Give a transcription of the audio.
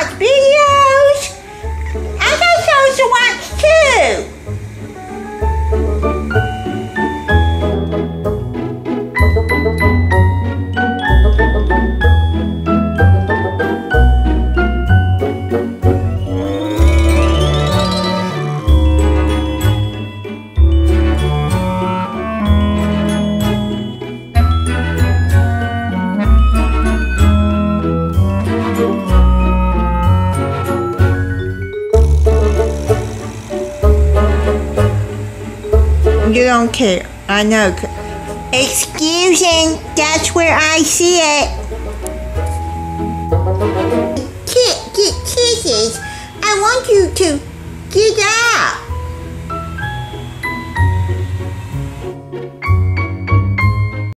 Like Be you don't care. I know. Excuse me, that's where I see it. Ki- kisses. I want you to get